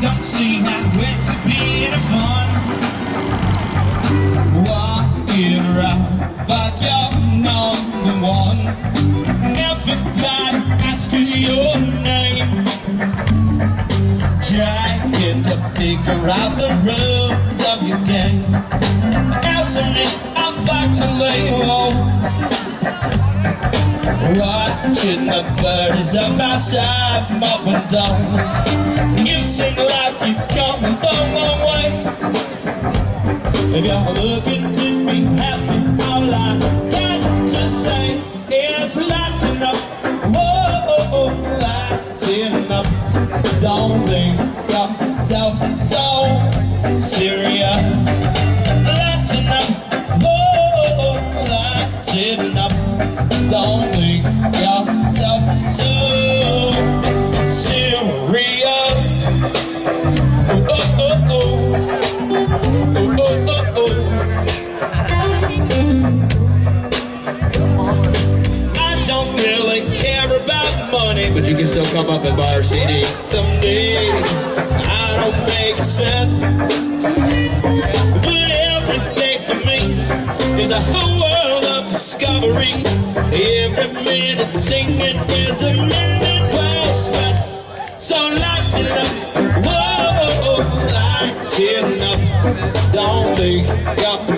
don't see how it could be any fun. Walking around like you're number one. Everybody asking your name. Trying to figure out the rules of your game. Answer me, I'd like to lay low. Watching the birds up outside my window You If you're looking to be happy All I got to say is that's enough. Whoa, oh, oh, that's enough. Don't think yourself so serious. That's enough. Whoa, oh, that's enough. Don't think yourself money, but you can still come up and buy our CD. Some days I don't make sense, but every day for me is a whole world of discovery. Every minute singing is a minute well spent. So light it up, whoa, light it up. Don't take up